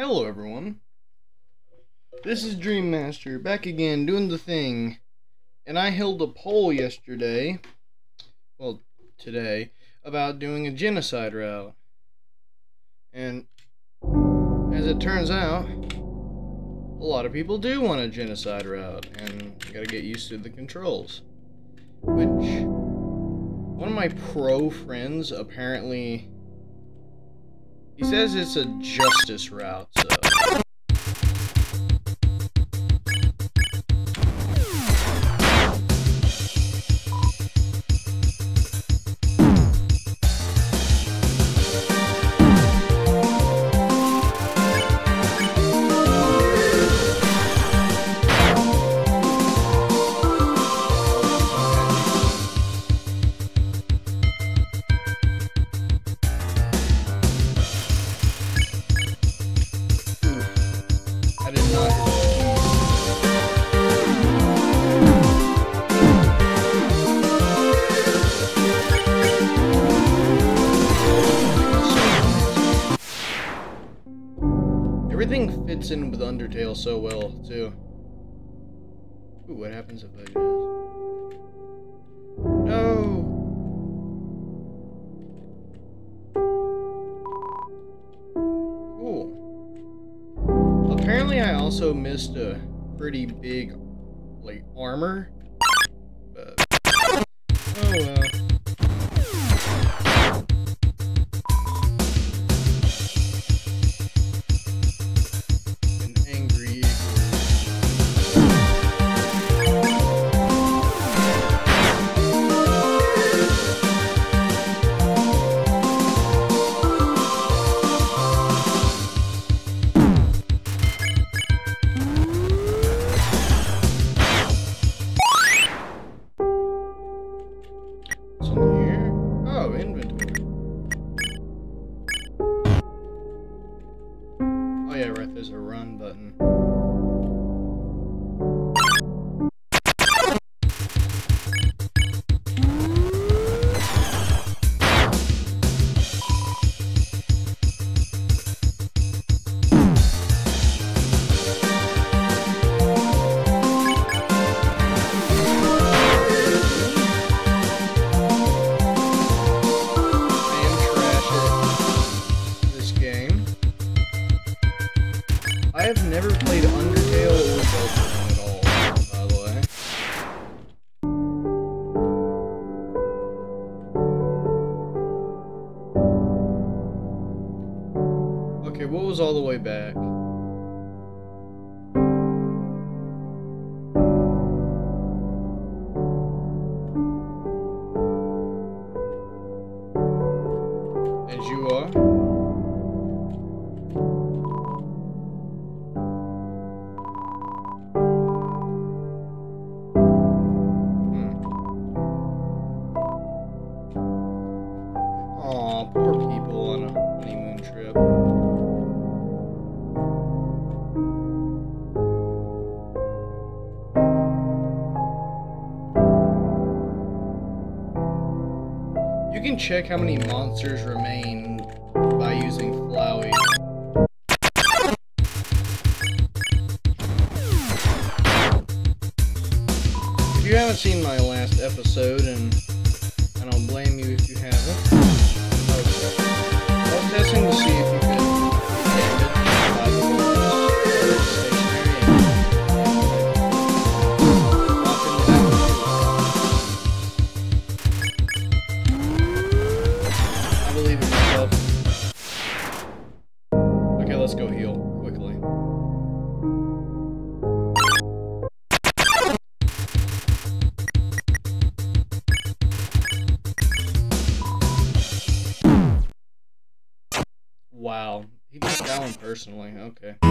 Hello, everyone. This is Dream Master back again doing the thing. And I held a poll yesterday, well, today, about doing a genocide route. And as it turns out, a lot of people do want a genocide route, and you gotta get used to the controls. Which, one of my pro friends apparently he says it's a justice route, so. Undertale so well, too. Ooh, what happens if I just... No! Cool. Apparently, I also missed a pretty big, like, armor. Check how many monsters remain by using Flowey. If you haven't seen my last episode, and I don't blame you if you haven't, personally. Okay.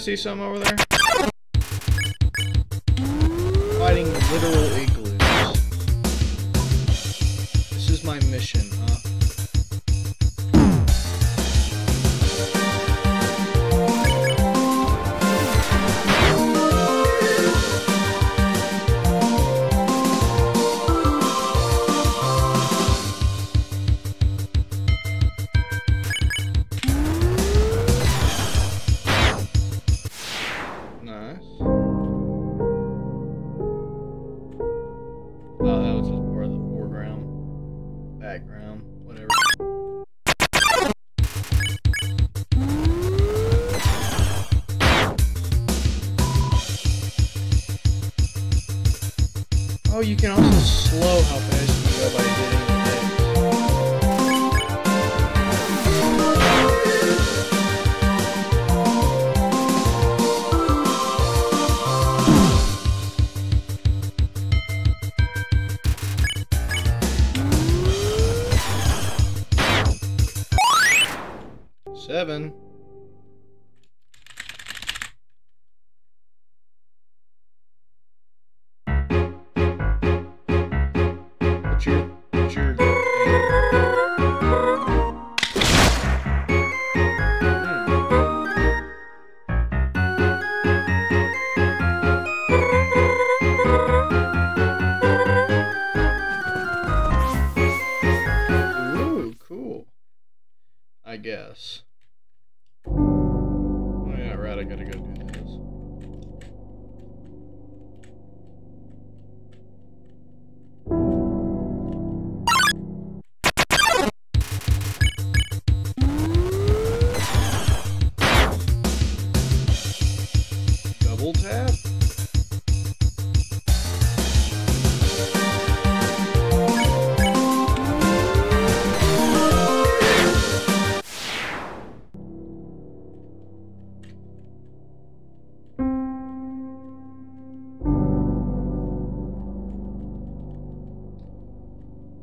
See some over there?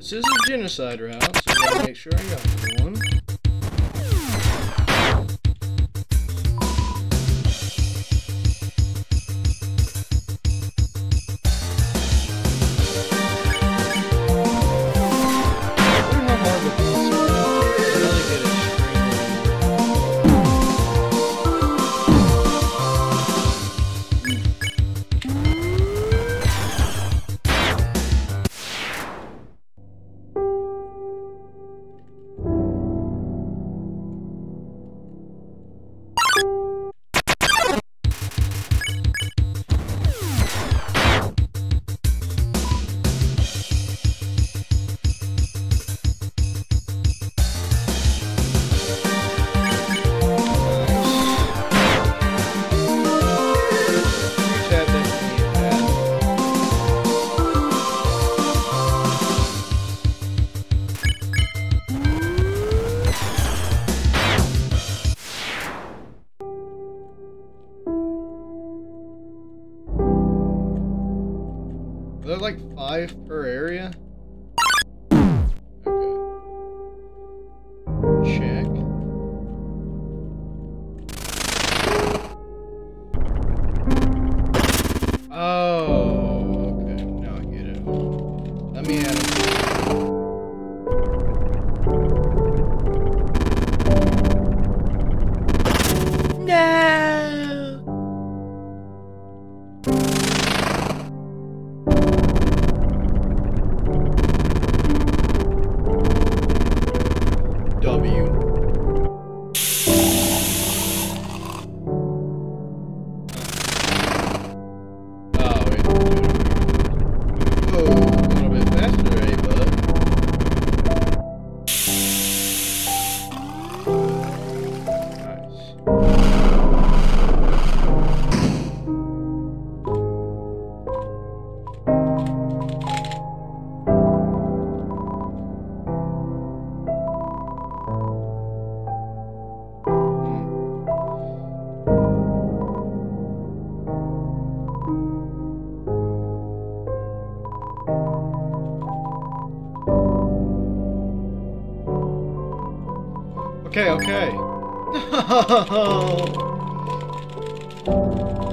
This is a genocide route, so I gotta make sure I got one. Okay, okay.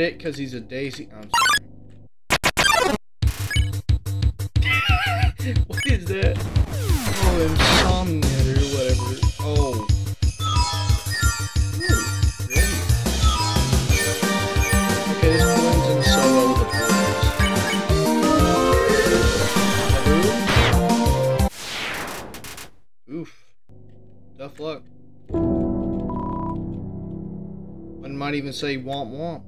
get it because he's a daisy. Oh, what is that? Oh, insomnia or whatever. Oh. Tough luck. One might even say womp womp.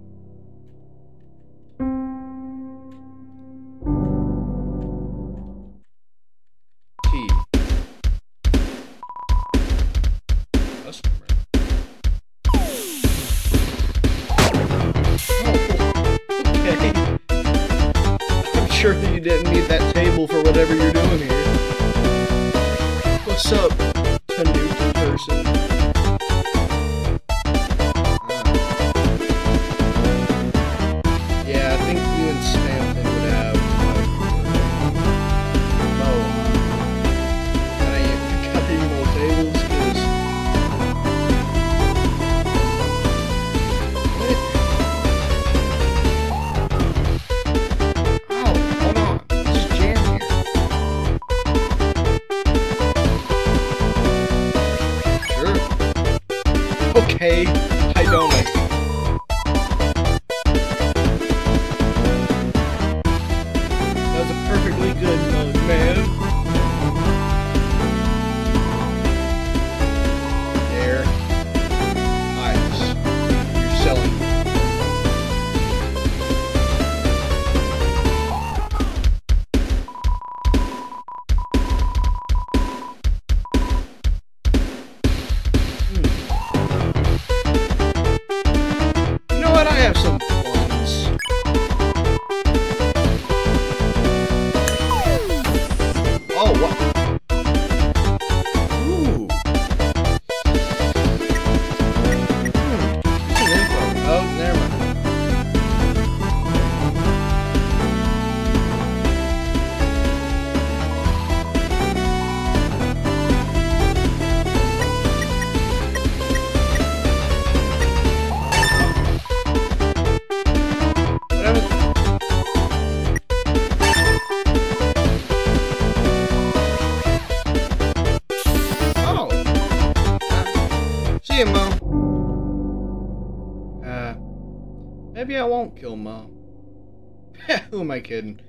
I kidding?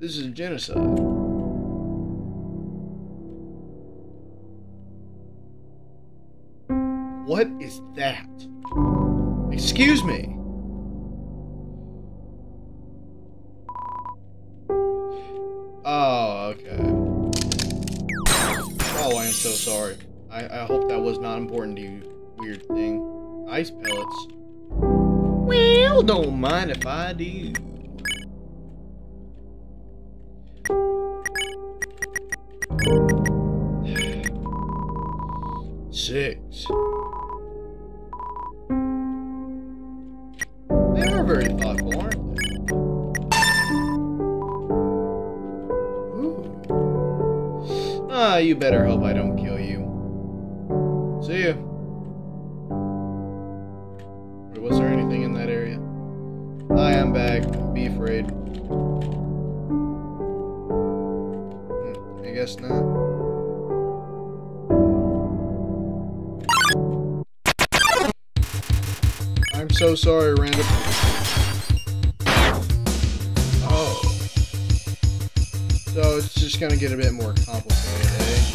This is a genocide. What is that? Excuse me. Oh, okay. Oh, I am so sorry. I, I hope that was not important to you, weird thing. Ice pellets. Well, don't mind if I do. Six. They are very thoughtful, aren't they? Ooh. Ah, you better hope I don't kill you. See ya. Was there anything in that area? Hi, I'm back. Be afraid. I guess not. I'm so sorry, random. Oh. So it's just gonna get a bit more complicated, eh?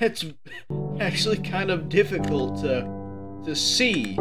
It's actually kind of difficult to to see.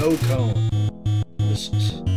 no cone. This is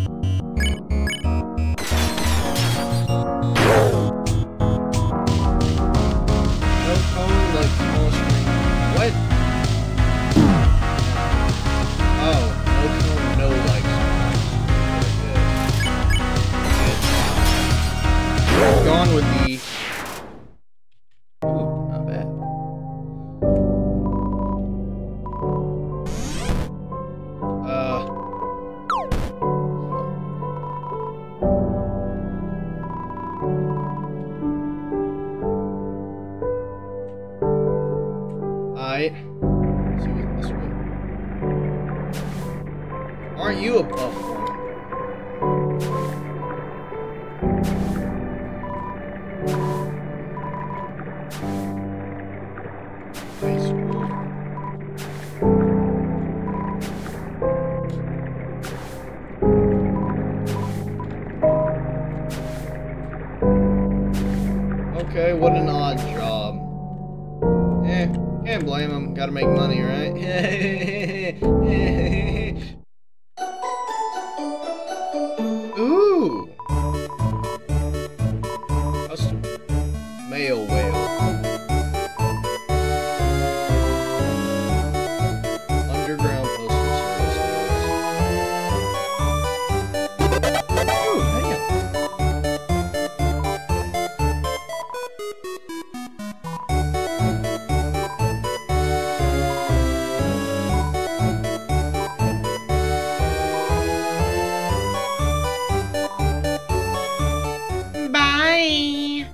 Bye.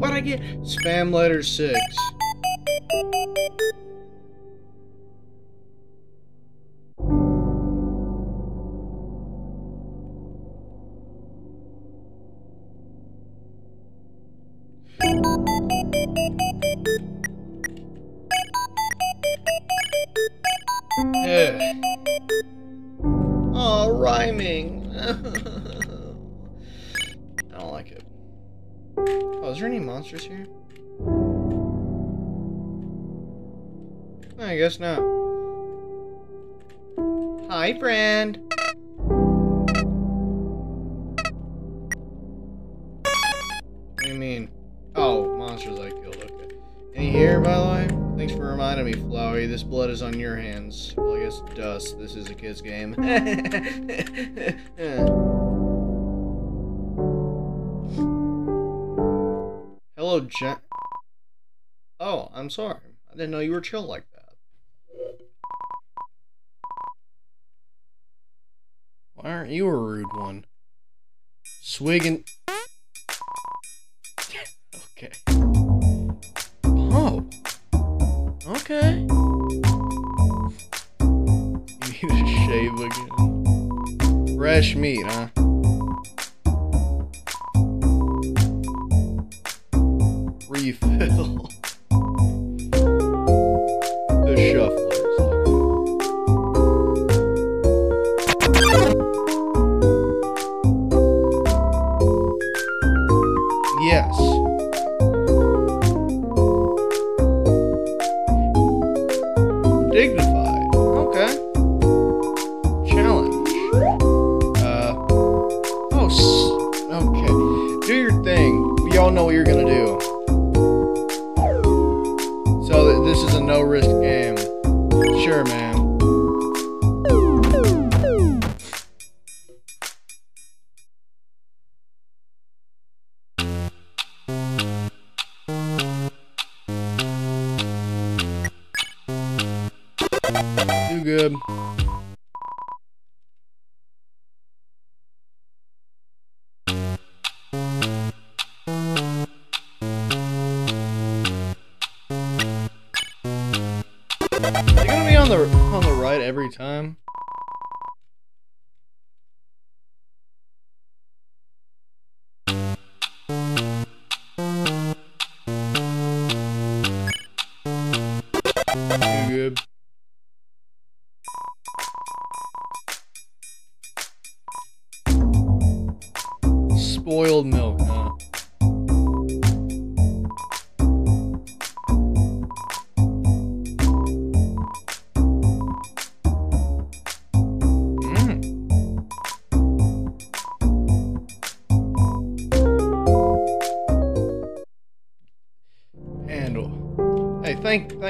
What'd I get? Spam letter six. Not. Hi, friend. What do you mean? Oh, monsters I killed. Okay. Any here, by the way? Thanks for reminding me, Flowey. This blood is on your hands. Well, I guess dust. This is a kid's game. Hello, Jen. Oh, I'm sorry. I didn't know you were chill like that. Why aren't you a rude one? Swiggin. okay. Oh. Okay. You need to shave again. Fresh meat, huh? Refill. the shufflers. tá?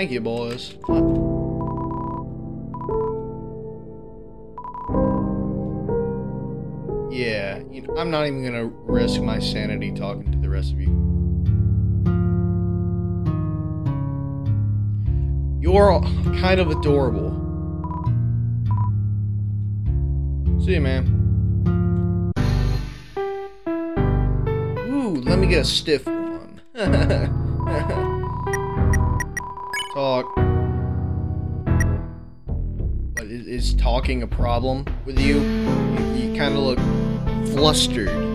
Thank, you, boys. Yeah, you know, I'm not even gonna risk my sanity talking to the rest of you. You're kind of adorable. See you, man. Ooh, let me get a stiff one. Talk. But is, is talking a problem with you? You, you kind of look flustered.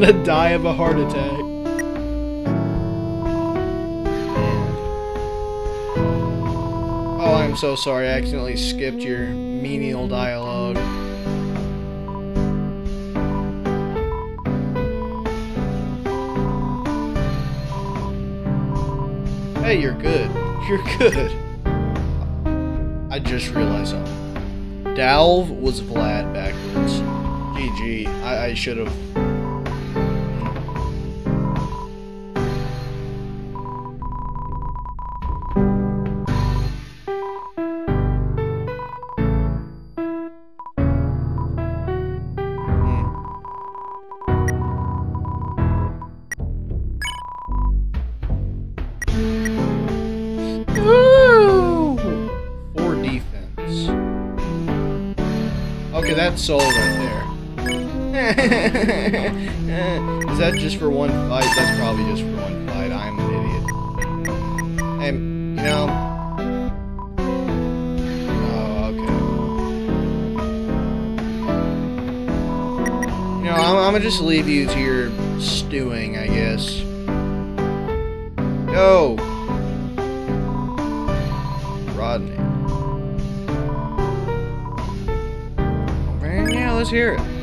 Gonna die of a heart attack. Oh, I'm so sorry. I accidentally skipped your menial dialogue. Hey, you're good. You're good. I just realized something. Dalv was Vlad backwards. GG. I, I should have. That's soul right there. Is that just for one fight? That's probably just for one fight. I'm an idiot. And, you know. Oh, okay. You know, I'm, I'm gonna just leave you to your stewing, I guess. Yo! Man,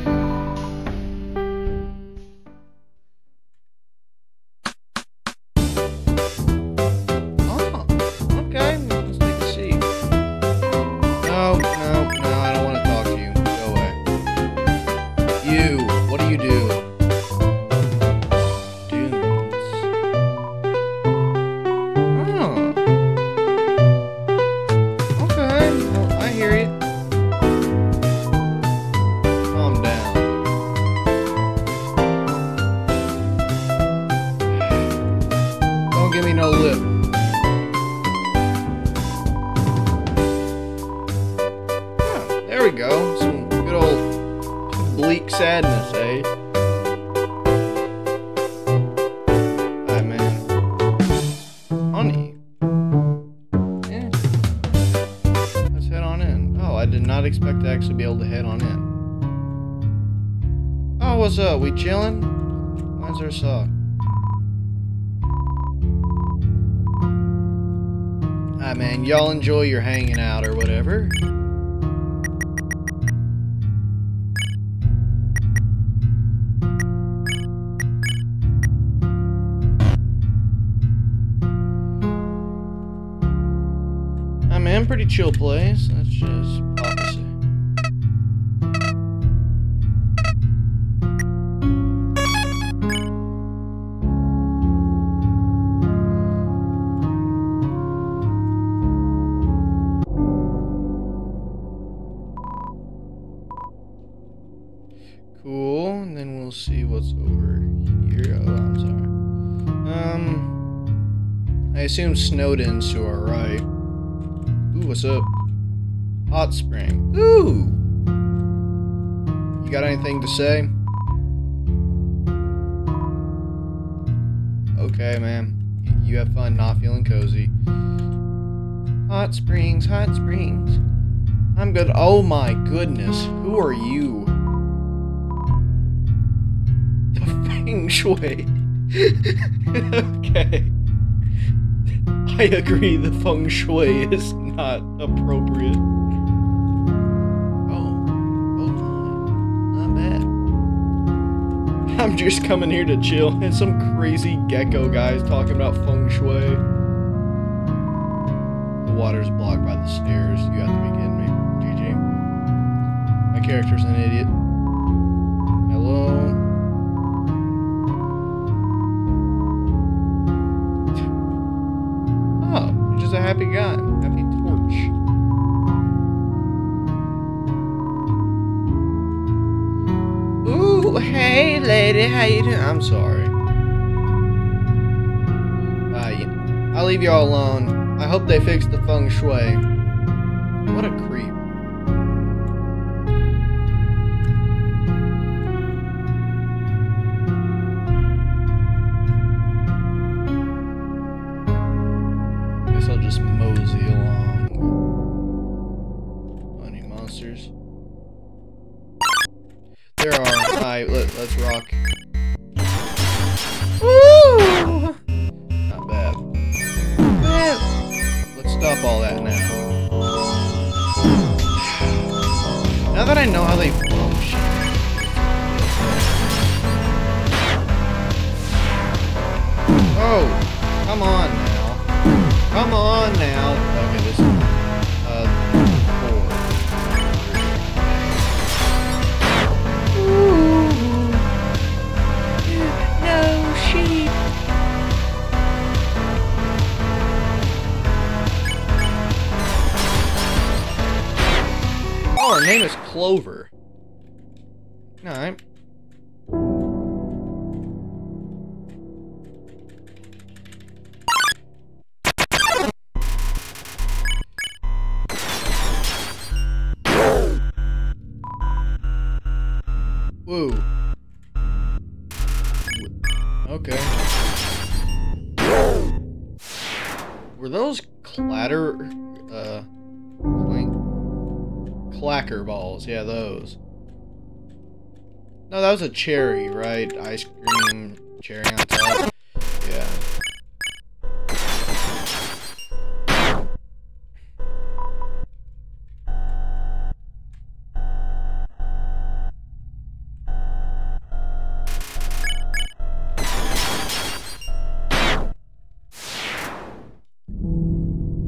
Man. Y'all enjoy your hanging out or whatever. I mean, pretty chill place. That's just assume Snowdin's to our right. Ooh, what's up? Hot spring. Ooh! You got anything to say? Okay, man. You have fun not feeling cozy. Hot springs, hot springs. I'm good. Oh my goodness. Who are you? The feng shui. okay. I agree the feng shui is not appropriate. Oh. Oh my. Not bad. I'm just coming here to chill and some crazy gecko guys talking about feng shui. The water's blocked by the stairs. You have to be kidding me. GG. My character's an idiot. Lady, how you doing? I'm sorry. Uh. I'll leave y'all alone. I hope they fix the feng shui. What a creep. Let's rock. Yeah, those. No, that was a cherry, right? Ice cream, cherry on top. Yeah.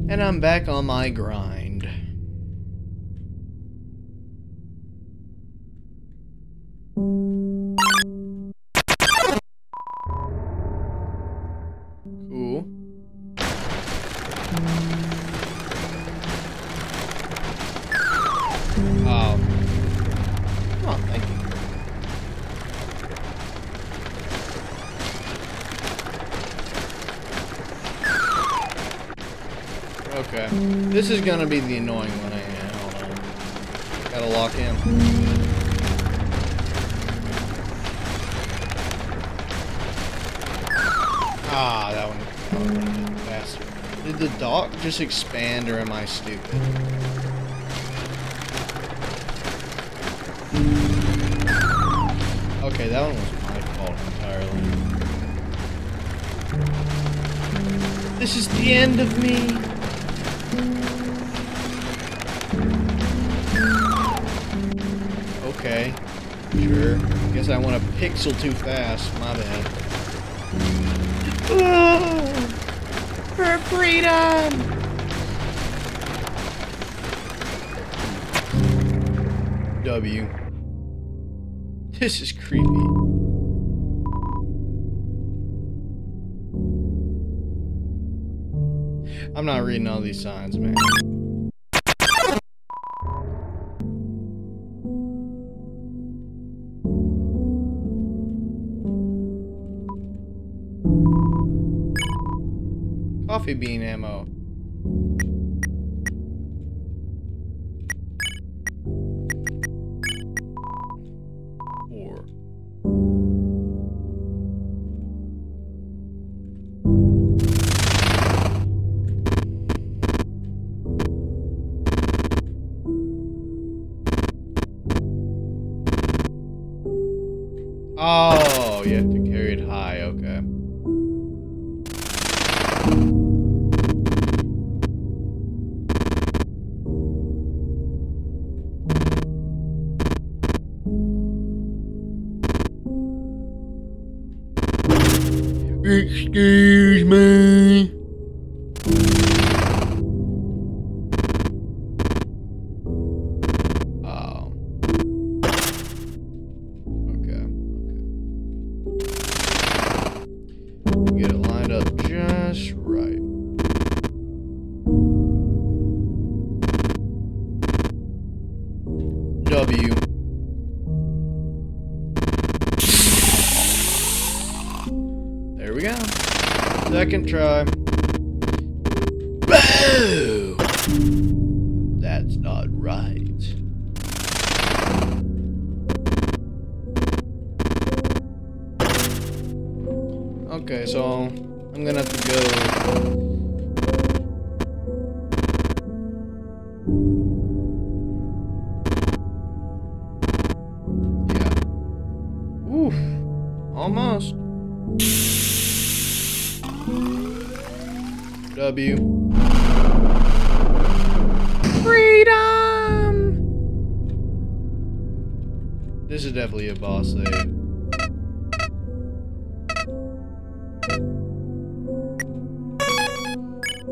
And I'm back on my grind. Gonna be the annoying one. I. Gotta lock in. Ah, that one. That one faster. Did the dock just expand, or am I stupid? Okay, that one was my fault entirely. This is the end of me. Guess I want a pixel too fast. My bad. for freedom! W. This is creepy. I'm not reading all these signs, man.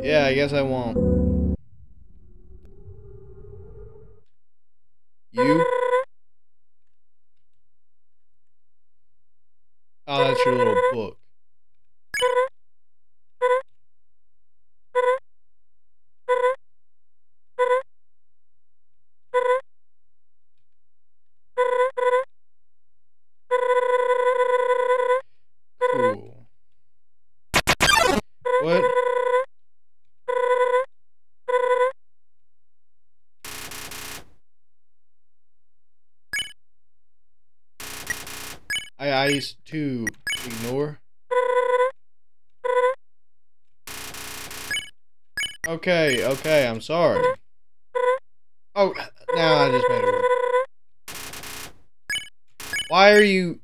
Yeah, I guess I won't. You? Oh, that's your little book. sorry. Oh, now I just made a word. Why are you...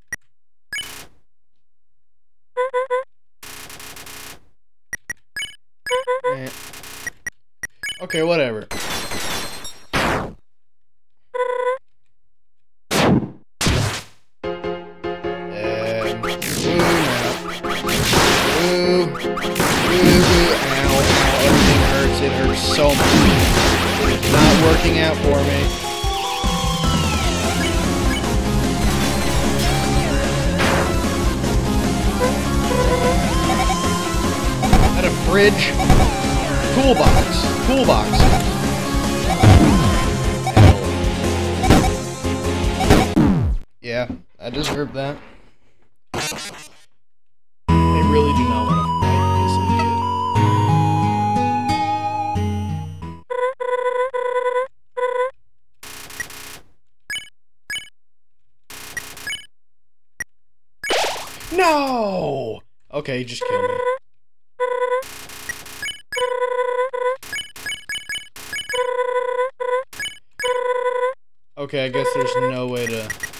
Eh. Okay, whatever. No! Okay, just kill me. Okay, I guess there's no way to...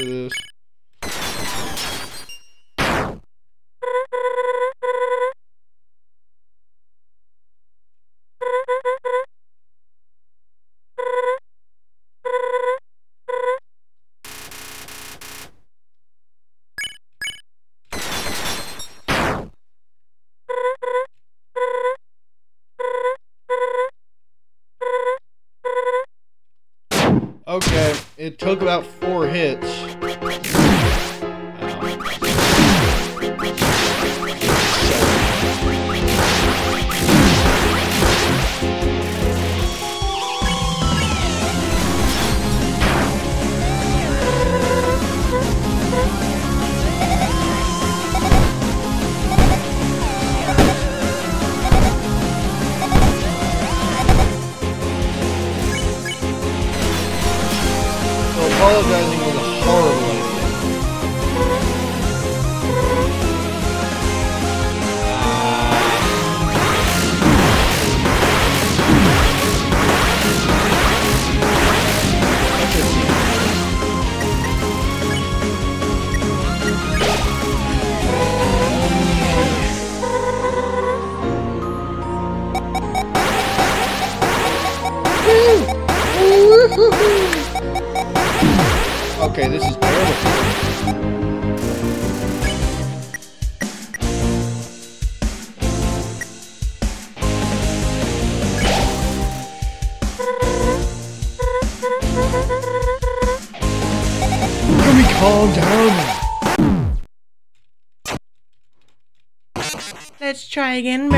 for this. Try again,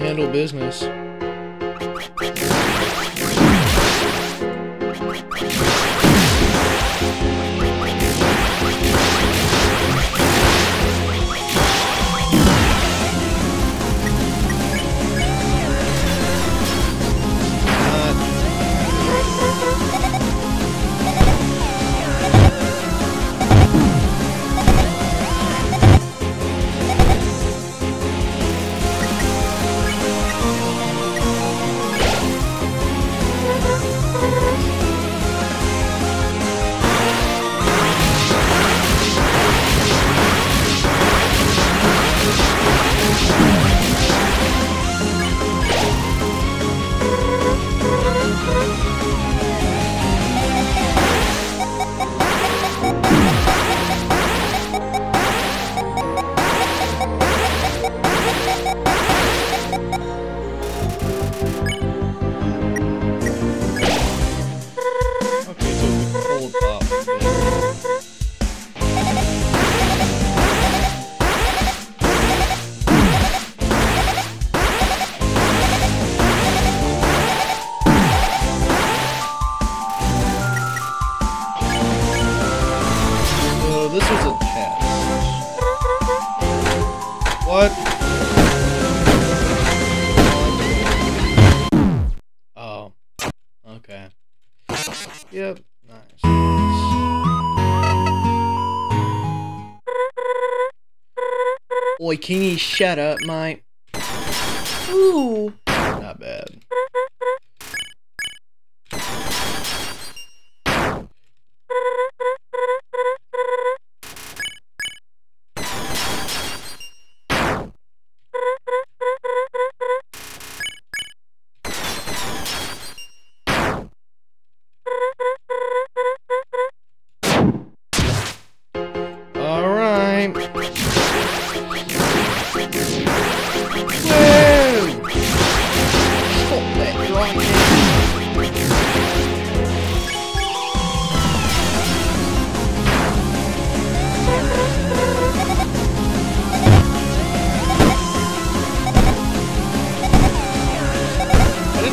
handle business. Boy, can you shut up, mate? My-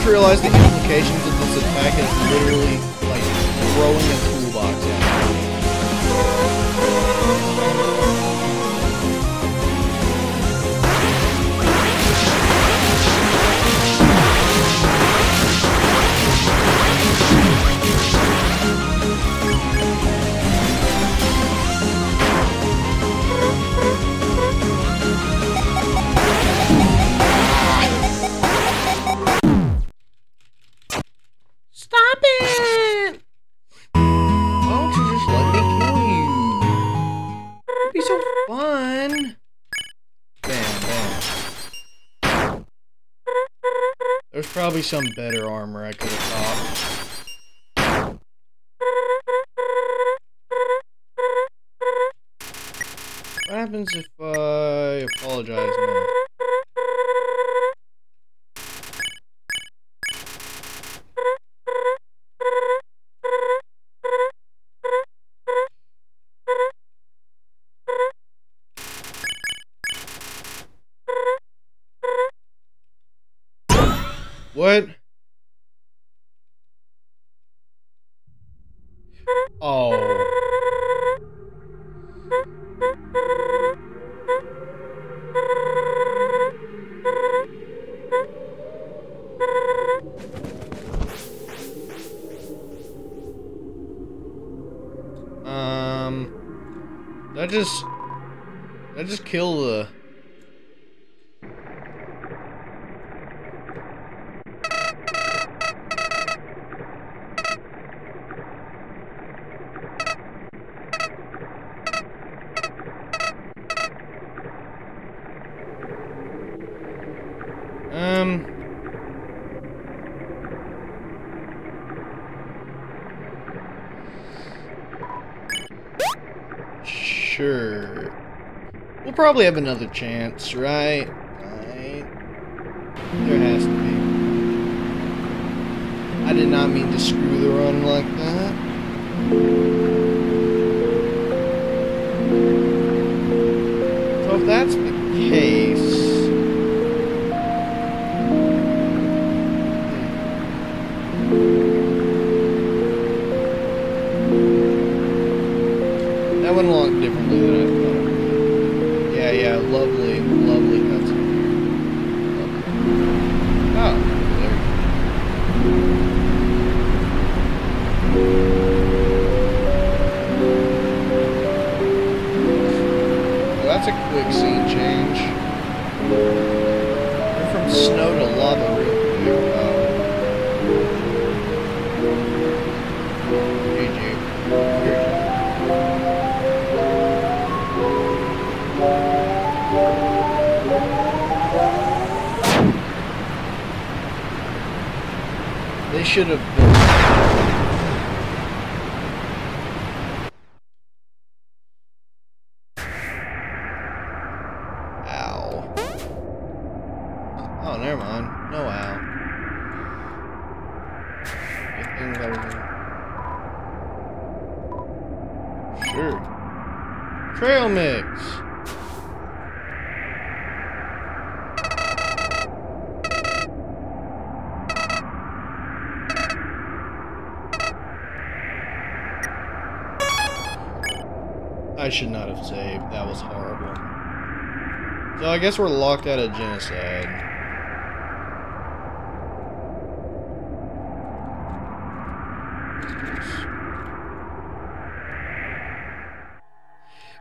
realized the implications of this attack is literally, like, throwing a probably some better armor I could have bought. What happens if Sure. We'll probably have another chance, right? Right. There has to be. I did not mean to screw the run like that. So if that's the case... lovely should have I should not have saved. That was horrible. So I guess we're locked out of genocide.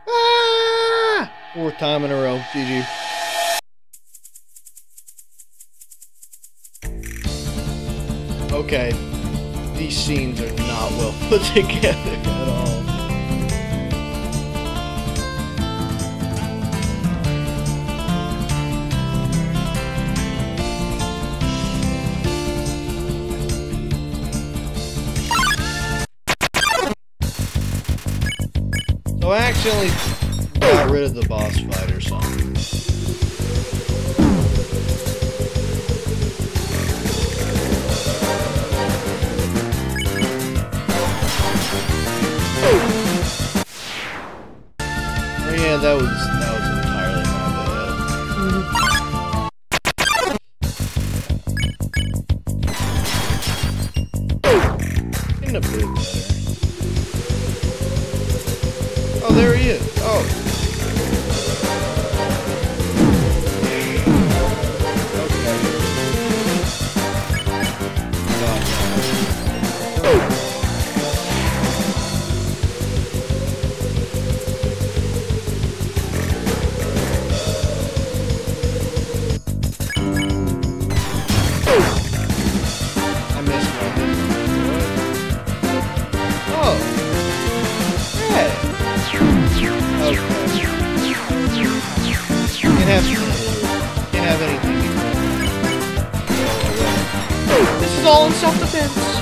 Ah! Fourth time in a row. GG. Okay. These scenes are not well put together at all. accidentally got rid of the boss all self-defense.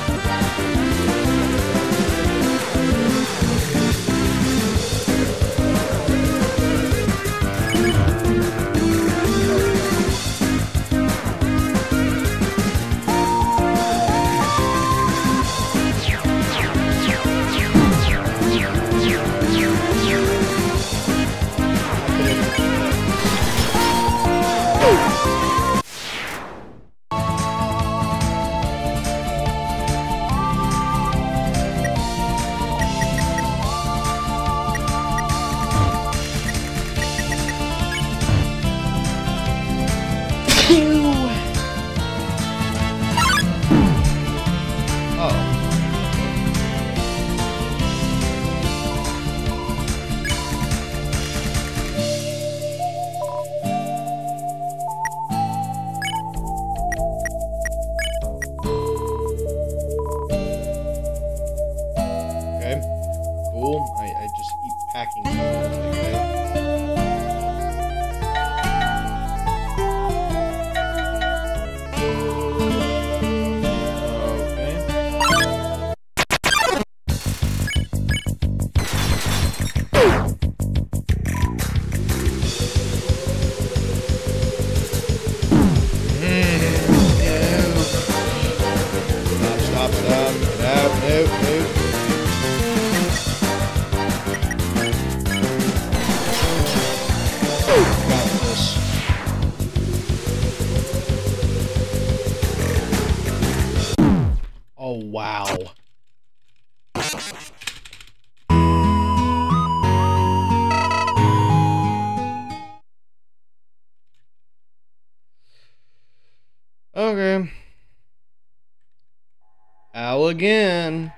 again.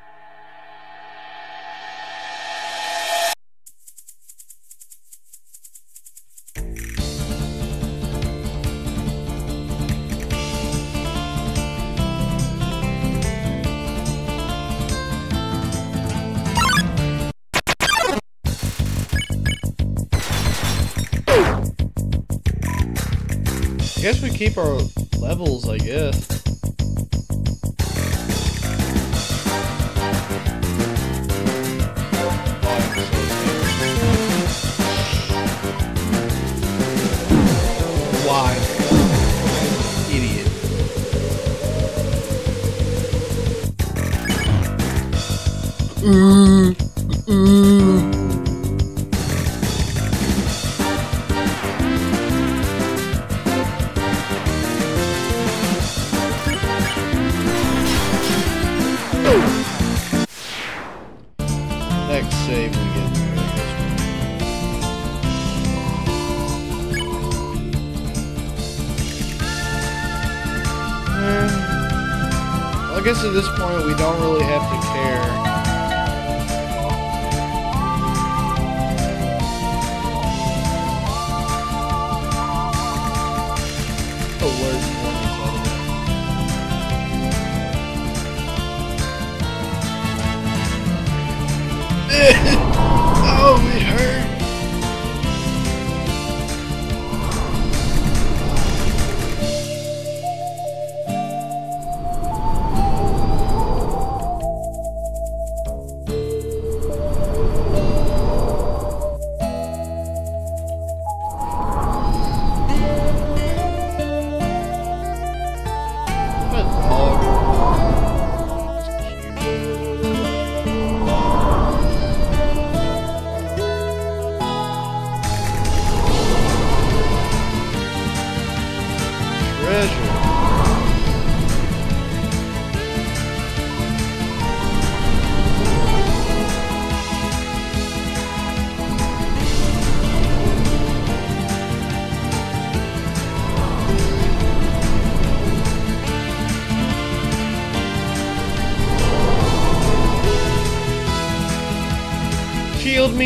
I guess we keep our levels, I guess.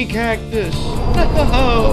Cactus! Oh,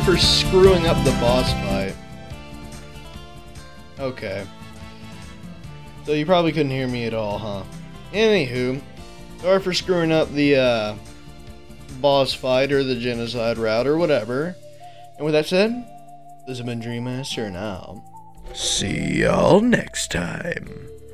for screwing up the boss fight. Okay. So you probably couldn't hear me at all, huh? Anywho, sorry for screwing up the uh, boss fight or the genocide route or whatever. And with that said, this has been Dream Master now. See y'all next time.